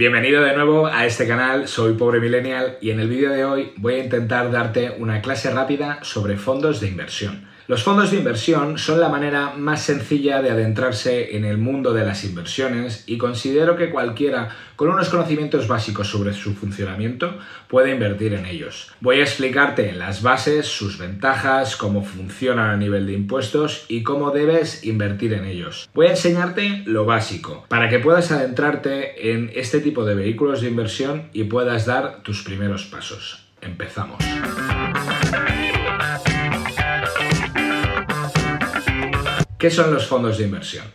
Bienvenido de nuevo a este canal, soy Pobre Millennial y en el vídeo de hoy voy a intentar darte una clase rápida sobre fondos de inversión. Los fondos de inversión son la manera más sencilla de adentrarse en el mundo de las inversiones y considero que cualquiera con unos conocimientos básicos sobre su funcionamiento puede invertir en ellos. Voy a explicarte las bases, sus ventajas, cómo funcionan a nivel de impuestos y cómo debes invertir en ellos. Voy a enseñarte lo básico para que puedas adentrarte en este tipo de vehículos de inversión y puedas dar tus primeros pasos. Empezamos. ¿Qué son los fondos de inversión?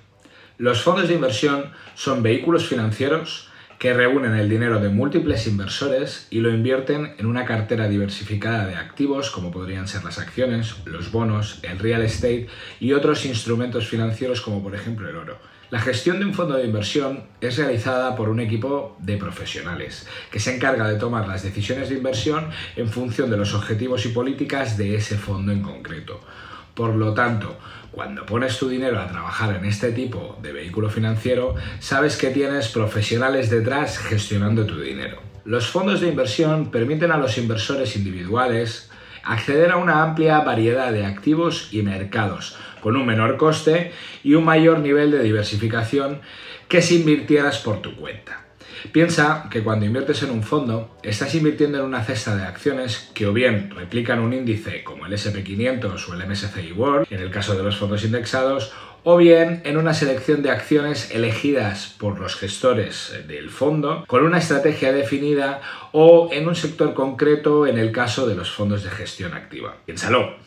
Los fondos de inversión son vehículos financieros que reúnen el dinero de múltiples inversores y lo invierten en una cartera diversificada de activos como podrían ser las acciones, los bonos, el real estate y otros instrumentos financieros como por ejemplo el oro. La gestión de un fondo de inversión es realizada por un equipo de profesionales que se encarga de tomar las decisiones de inversión en función de los objetivos y políticas de ese fondo en concreto. Por lo tanto, cuando pones tu dinero a trabajar en este tipo de vehículo financiero, sabes que tienes profesionales detrás gestionando tu dinero. Los fondos de inversión permiten a los inversores individuales acceder a una amplia variedad de activos y mercados, con un menor coste y un mayor nivel de diversificación que si invirtieras por tu cuenta. Piensa que cuando inviertes en un fondo, estás invirtiendo en una cesta de acciones que o bien replican un índice como el SP500 o el MSCI World, en el caso de los fondos indexados, o bien en una selección de acciones elegidas por los gestores del fondo con una estrategia definida o en un sector concreto en el caso de los fondos de gestión activa. Piénsalo.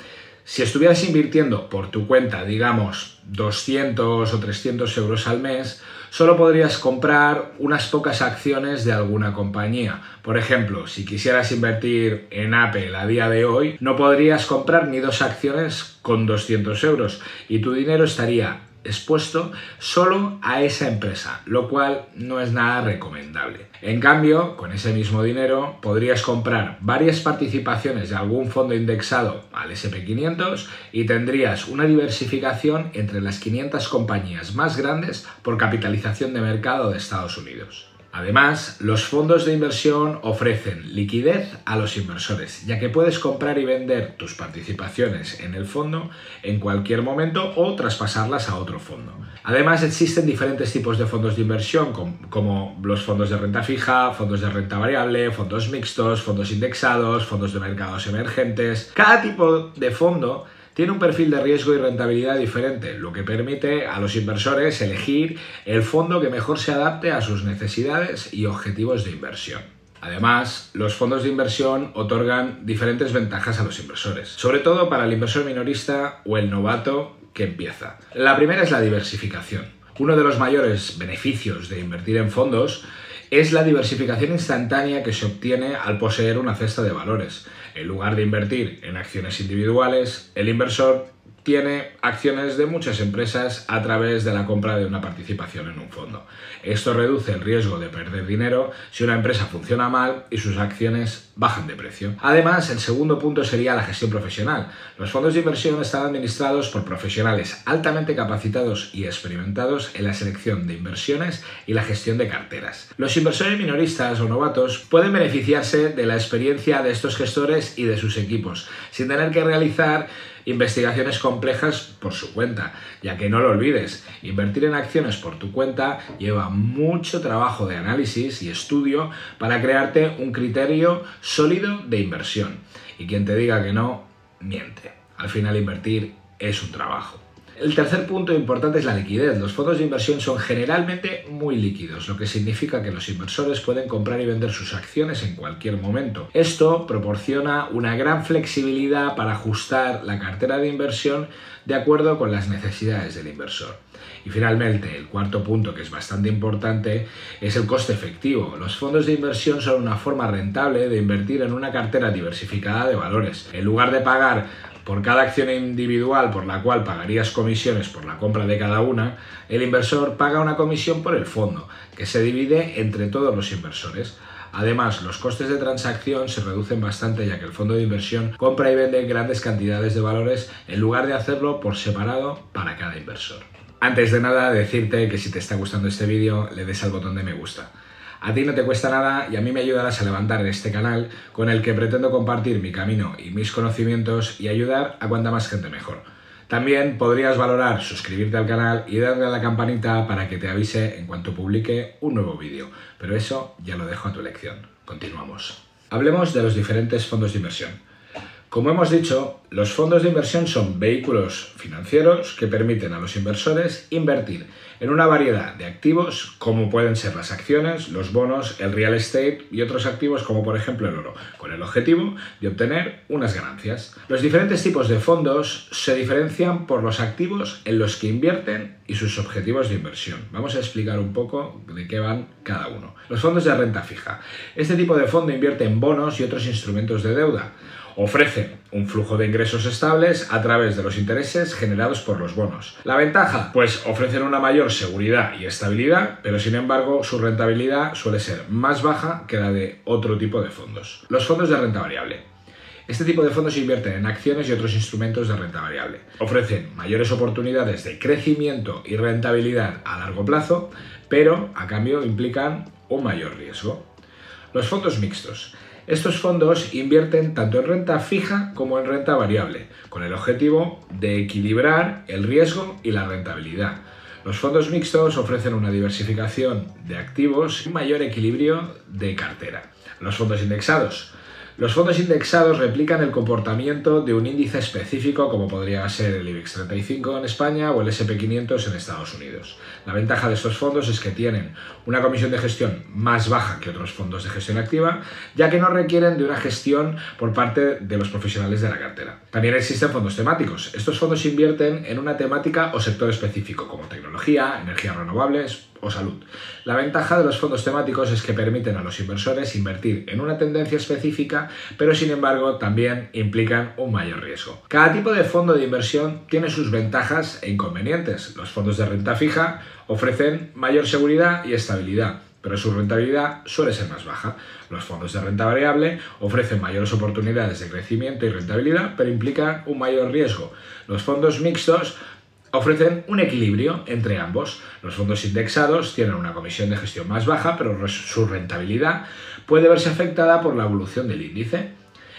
Si estuvieras invirtiendo por tu cuenta, digamos, 200 o 300 euros al mes, solo podrías comprar unas pocas acciones de alguna compañía. Por ejemplo, si quisieras invertir en Apple a día de hoy, no podrías comprar ni dos acciones con 200 euros y tu dinero estaría expuesto solo a esa empresa, lo cual no es nada recomendable. En cambio, con ese mismo dinero podrías comprar varias participaciones de algún fondo indexado al SP500 y tendrías una diversificación entre las 500 compañías más grandes por capitalización de mercado de Estados Unidos. Además, los fondos de inversión ofrecen liquidez a los inversores, ya que puedes comprar y vender tus participaciones en el fondo en cualquier momento o traspasarlas a otro fondo. Además, existen diferentes tipos de fondos de inversión, como los fondos de renta fija, fondos de renta variable, fondos mixtos, fondos indexados, fondos de mercados emergentes. Cada tipo de fondo tiene un perfil de riesgo y rentabilidad diferente, lo que permite a los inversores elegir el fondo que mejor se adapte a sus necesidades y objetivos de inversión. Además, los fondos de inversión otorgan diferentes ventajas a los inversores, sobre todo para el inversor minorista o el novato que empieza. La primera es la diversificación. Uno de los mayores beneficios de invertir en fondos es la diversificación instantánea que se obtiene al poseer una cesta de valores. En lugar de invertir en acciones individuales, el inversor tiene acciones de muchas empresas a través de la compra de una participación en un fondo. Esto reduce el riesgo de perder dinero si una empresa funciona mal y sus acciones bajan de precio. Además, el segundo punto sería la gestión profesional. Los fondos de inversión están administrados por profesionales altamente capacitados y experimentados en la selección de inversiones y la gestión de carteras. Los inversores minoristas o novatos pueden beneficiarse de la experiencia de estos gestores y de sus equipos, sin tener que realizar investigaciones complejas por su cuenta, ya que no lo olvides, invertir en acciones por tu cuenta lleva mucho trabajo de análisis y estudio para crearte un criterio sólido de inversión. Y quien te diga que no, miente. Al final invertir es un trabajo. El tercer punto importante es la liquidez. Los fondos de inversión son generalmente muy líquidos, lo que significa que los inversores pueden comprar y vender sus acciones en cualquier momento. Esto proporciona una gran flexibilidad para ajustar la cartera de inversión de acuerdo con las necesidades del inversor. Y finalmente, el cuarto punto que es bastante importante es el coste efectivo. Los fondos de inversión son una forma rentable de invertir en una cartera diversificada de valores. En lugar de pagar por cada acción individual por la cual pagarías comisiones por la compra de cada una, el inversor paga una comisión por el fondo, que se divide entre todos los inversores. Además, los costes de transacción se reducen bastante ya que el fondo de inversión compra y vende grandes cantidades de valores en lugar de hacerlo por separado para cada inversor. Antes de nada, decirte que si te está gustando este vídeo, le des al botón de me gusta. A ti no te cuesta nada y a mí me ayudarás a levantar este canal con el que pretendo compartir mi camino y mis conocimientos y ayudar a cuanta más gente mejor. También podrías valorar suscribirte al canal y darle a la campanita para que te avise en cuanto publique un nuevo vídeo. Pero eso ya lo dejo a tu elección. Continuamos. Hablemos de los diferentes fondos de inversión. Como hemos dicho, los fondos de inversión son vehículos financieros que permiten a los inversores invertir en una variedad de activos como pueden ser las acciones, los bonos, el real estate y otros activos como por ejemplo el oro, con el objetivo de obtener unas ganancias. Los diferentes tipos de fondos se diferencian por los activos en los que invierten y sus objetivos de inversión. Vamos a explicar un poco de qué van cada uno. Los fondos de renta fija. Este tipo de fondo invierte en bonos y otros instrumentos de deuda ofrecen un flujo de ingresos estables a través de los intereses generados por los bonos. La ventaja, pues ofrecen una mayor seguridad y estabilidad, pero sin embargo su rentabilidad suele ser más baja que la de otro tipo de fondos. Los fondos de renta variable. Este tipo de fondos invierten en acciones y otros instrumentos de renta variable. Ofrecen mayores oportunidades de crecimiento y rentabilidad a largo plazo, pero a cambio implican un mayor riesgo. Los fondos mixtos. Estos fondos invierten tanto en renta fija como en renta variable, con el objetivo de equilibrar el riesgo y la rentabilidad. Los fondos mixtos ofrecen una diversificación de activos y un mayor equilibrio de cartera. Los fondos indexados los fondos indexados replican el comportamiento de un índice específico como podría ser el IBEX 35 en España o el SP500 en Estados Unidos. La ventaja de estos fondos es que tienen una comisión de gestión más baja que otros fondos de gestión activa, ya que no requieren de una gestión por parte de los profesionales de la cartera. También existen fondos temáticos. Estos fondos invierten en una temática o sector específico como tecnología, energías renovables, o salud. La ventaja de los fondos temáticos es que permiten a los inversores invertir en una tendencia específica, pero sin embargo también implican un mayor riesgo. Cada tipo de fondo de inversión tiene sus ventajas e inconvenientes. Los fondos de renta fija ofrecen mayor seguridad y estabilidad pero su rentabilidad suele ser más baja. Los fondos de renta variable ofrecen mayores oportunidades de crecimiento y rentabilidad, pero implican un mayor riesgo. Los fondos mixtos ofrecen un equilibrio entre ambos. Los fondos indexados tienen una comisión de gestión más baja, pero su rentabilidad puede verse afectada por la evolución del índice.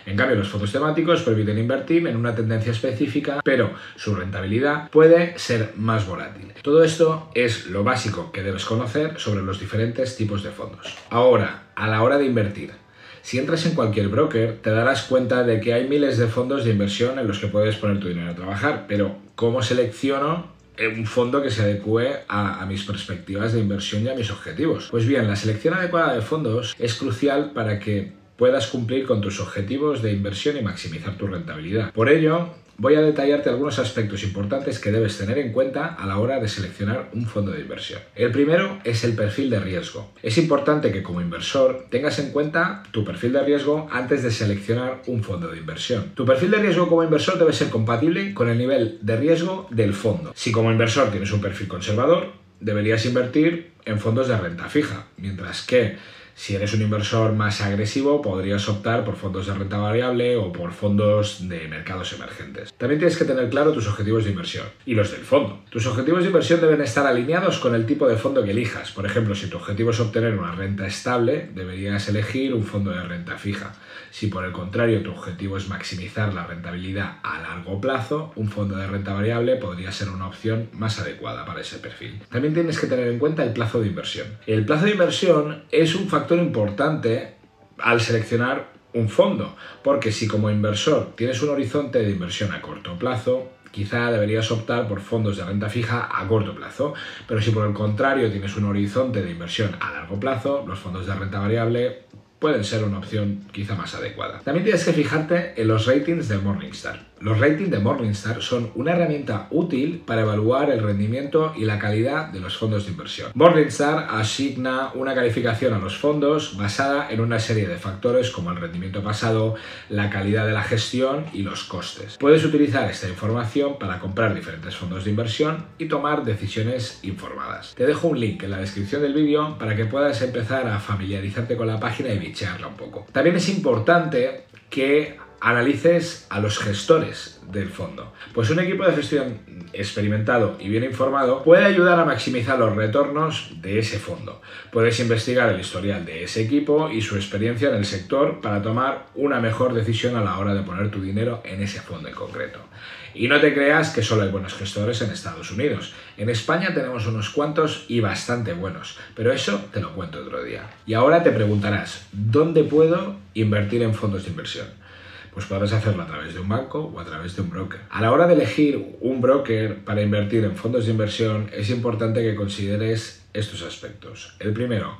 En cambio, los fondos temáticos permiten invertir en una tendencia específica, pero su rentabilidad puede ser más volátil. Todo esto es lo básico que debes conocer sobre los diferentes tipos de fondos. Ahora, a la hora de invertir, si entras en cualquier broker, te darás cuenta de que hay miles de fondos de inversión en los que puedes poner tu dinero a trabajar, pero ¿cómo selecciono un fondo que se adecue a, a, mis perspectivas de inversión y a mis objetivos. Pues bien, la selección adecuada de fondos es crucial para que puedas cumplir con tus objetivos de inversión y maximizar tu rentabilidad. Por ello, voy a detallarte algunos aspectos importantes que debes tener en cuenta a la hora de seleccionar un fondo de inversión. El primero es el perfil de riesgo. Es importante que como inversor tengas en cuenta tu perfil de riesgo antes de seleccionar un fondo de inversión. Tu perfil de riesgo como inversor debe ser compatible con el nivel de riesgo del fondo. Si como inversor tienes un perfil conservador, deberías invertir en fondos de renta fija, mientras que si eres un inversor más agresivo, podrías optar por fondos de renta variable o por fondos de mercados emergentes. También tienes que tener claro tus objetivos de inversión y los del fondo. Tus objetivos de inversión deben estar alineados con el tipo de fondo que elijas. Por ejemplo, si tu objetivo es obtener una renta estable, deberías elegir un fondo de renta fija. Si por el contrario tu objetivo es maximizar la rentabilidad a largo plazo, un fondo de renta variable podría ser una opción más adecuada para ese perfil. También tienes que tener en cuenta el plazo de inversión. El plazo de inversión es un factor importante al seleccionar un fondo, porque si como inversor tienes un horizonte de inversión a corto plazo, quizá deberías optar por fondos de renta fija a corto plazo, pero si por el contrario tienes un horizonte de inversión a largo plazo, los fondos de renta variable pueden ser una opción quizá más adecuada. También tienes que fijarte en los ratings de Morningstar. Los ratings de Morningstar son una herramienta útil para evaluar el rendimiento y la calidad de los fondos de inversión. Morningstar asigna una calificación a los fondos basada en una serie de factores como el rendimiento pasado, la calidad de la gestión y los costes. Puedes utilizar esta información para comprar diferentes fondos de inversión y tomar decisiones informadas. Te dejo un link en la descripción del vídeo para que puedas empezar a familiarizarte con la página y bichearla un poco. También es importante que analices a los gestores del fondo. Pues un equipo de gestión experimentado y bien informado puede ayudar a maximizar los retornos de ese fondo. Puedes investigar el historial de ese equipo y su experiencia en el sector para tomar una mejor decisión a la hora de poner tu dinero en ese fondo en concreto. Y no te creas que solo hay buenos gestores en Estados Unidos. En España tenemos unos cuantos y bastante buenos, pero eso te lo cuento otro día. Y ahora te preguntarás, ¿dónde puedo invertir en fondos de inversión? Pues podrás hacerlo a través de un banco o a través de un broker. A la hora de elegir un broker para invertir en fondos de inversión es importante que consideres estos aspectos. El primero,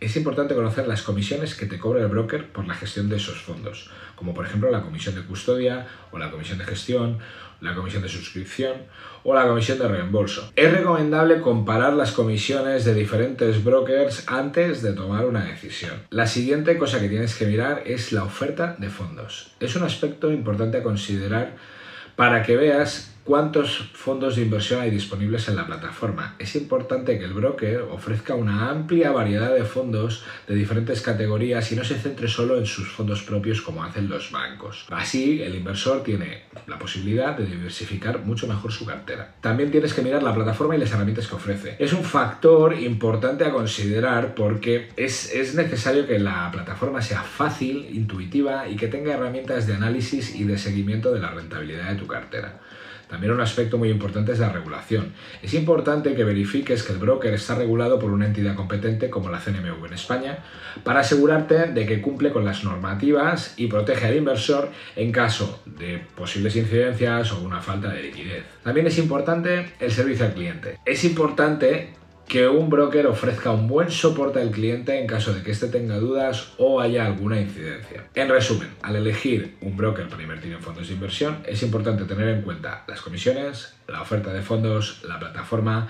es importante conocer las comisiones que te cobra el broker por la gestión de esos fondos, como por ejemplo la comisión de custodia o la comisión de gestión, la comisión de suscripción o la comisión de reembolso. Es recomendable comparar las comisiones de diferentes brokers antes de tomar una decisión. La siguiente cosa que tienes que mirar es la oferta de fondos. Es un aspecto importante a considerar para que veas cuántos fondos de inversión hay disponibles en la plataforma. Es importante que el broker ofrezca una amplia variedad de fondos de diferentes categorías y no se centre solo en sus fondos propios como hacen los bancos. Así, el inversor tiene la posibilidad de diversificar mucho mejor su cartera. También tienes que mirar la plataforma y las herramientas que ofrece. Es un factor importante a considerar porque es, es necesario que la plataforma sea fácil, intuitiva y que tenga herramientas de análisis y de seguimiento de la rentabilidad de tu cartera. También un aspecto muy importante es la regulación. Es importante que verifiques que el broker está regulado por una entidad competente como la CNMV en España para asegurarte de que cumple con las normativas y protege al inversor en caso de posibles incidencias o una falta de liquidez. También es importante el servicio al cliente. Es importante que un broker ofrezca un buen soporte al cliente en caso de que éste tenga dudas o haya alguna incidencia. En resumen, al elegir un broker para invertir en fondos de inversión, es importante tener en cuenta las comisiones, la oferta de fondos, la plataforma,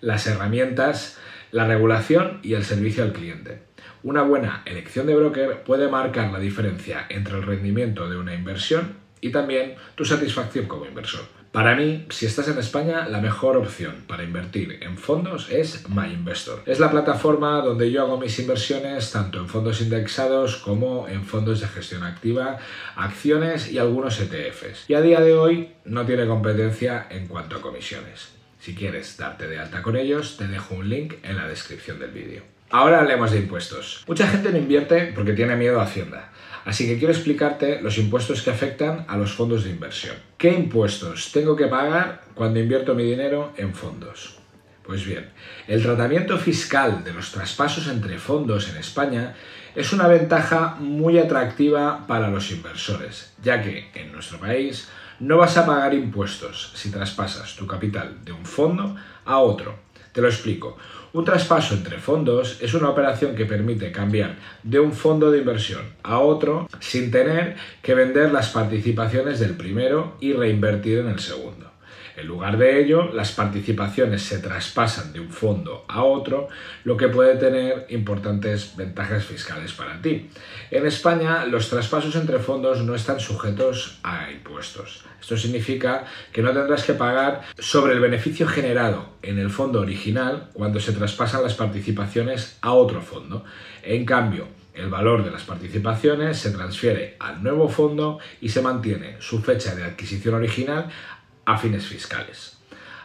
las herramientas, la regulación y el servicio al cliente. Una buena elección de broker puede marcar la diferencia entre el rendimiento de una inversión y también tu satisfacción como inversor. Para mí, si estás en España, la mejor opción para invertir en fondos es MyInvestor. Es la plataforma donde yo hago mis inversiones tanto en fondos indexados como en fondos de gestión activa, acciones y algunos ETFs. Y a día de hoy no tiene competencia en cuanto a comisiones. Si quieres darte de alta con ellos, te dejo un link en la descripción del vídeo. Ahora hablemos de impuestos. Mucha gente no invierte porque tiene miedo a Hacienda. Así que quiero explicarte los impuestos que afectan a los fondos de inversión. ¿Qué impuestos tengo que pagar cuando invierto mi dinero en fondos? Pues bien, el tratamiento fiscal de los traspasos entre fondos en España es una ventaja muy atractiva para los inversores, ya que en nuestro país no vas a pagar impuestos si traspasas tu capital de un fondo a otro. Te lo explico. Un traspaso entre fondos es una operación que permite cambiar de un fondo de inversión a otro sin tener que vender las participaciones del primero y reinvertir en el segundo. En lugar de ello, las participaciones se traspasan de un fondo a otro, lo que puede tener importantes ventajas fiscales para ti. En España, los traspasos entre fondos no están sujetos a impuestos. Esto significa que no tendrás que pagar sobre el beneficio generado en el fondo original cuando se traspasan las participaciones a otro fondo. En cambio, el valor de las participaciones se transfiere al nuevo fondo y se mantiene su fecha de adquisición original a fines fiscales.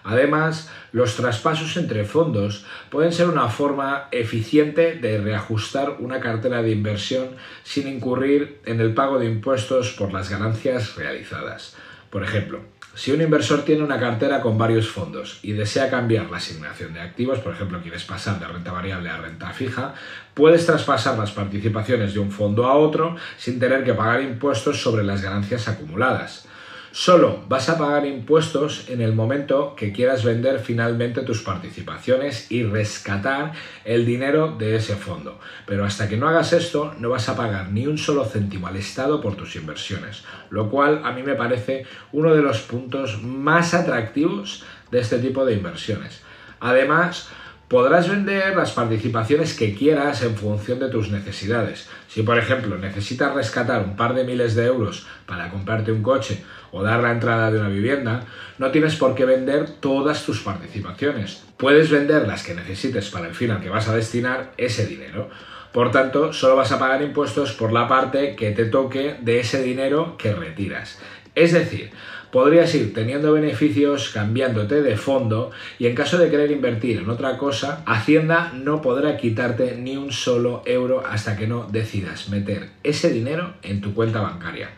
Además, los traspasos entre fondos pueden ser una forma eficiente de reajustar una cartera de inversión sin incurrir en el pago de impuestos por las ganancias realizadas. Por ejemplo, si un inversor tiene una cartera con varios fondos y desea cambiar la asignación de activos, por ejemplo, quieres pasar de renta variable a renta fija, puedes traspasar las participaciones de un fondo a otro sin tener que pagar impuestos sobre las ganancias acumuladas. Solo vas a pagar impuestos en el momento que quieras vender finalmente tus participaciones y rescatar el dinero de ese fondo. Pero hasta que no hagas esto, no vas a pagar ni un solo céntimo al Estado por tus inversiones, lo cual a mí me parece uno de los puntos más atractivos de este tipo de inversiones. Además, Podrás vender las participaciones que quieras en función de tus necesidades. Si por ejemplo necesitas rescatar un par de miles de euros para comprarte un coche o dar la entrada de una vivienda, no tienes por qué vender todas tus participaciones. Puedes vender las que necesites para el fin al que vas a destinar ese dinero. Por tanto, solo vas a pagar impuestos por la parte que te toque de ese dinero que retiras. Es decir, podrías ir teniendo beneficios cambiándote de fondo y en caso de querer invertir en otra cosa, Hacienda no podrá quitarte ni un solo euro hasta que no decidas meter ese dinero en tu cuenta bancaria.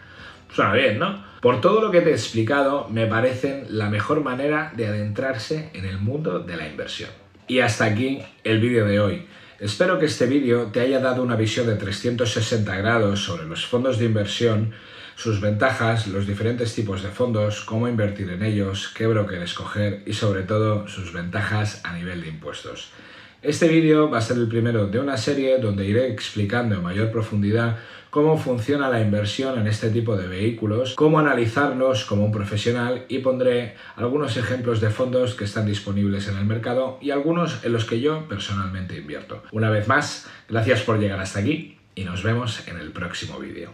Suena bien, ¿no? Por todo lo que te he explicado, me parecen la mejor manera de adentrarse en el mundo de la inversión. Y hasta aquí el vídeo de hoy. Espero que este vídeo te haya dado una visión de 360 grados sobre los fondos de inversión sus ventajas, los diferentes tipos de fondos, cómo invertir en ellos, qué broker escoger y sobre todo sus ventajas a nivel de impuestos. Este vídeo va a ser el primero de una serie donde iré explicando en mayor profundidad cómo funciona la inversión en este tipo de vehículos, cómo analizarlos como un profesional y pondré algunos ejemplos de fondos que están disponibles en el mercado y algunos en los que yo personalmente invierto. Una vez más, gracias por llegar hasta aquí y nos vemos en el próximo vídeo.